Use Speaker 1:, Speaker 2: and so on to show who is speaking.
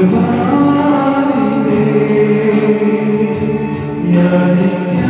Speaker 1: Divine, Yadin, Yadin.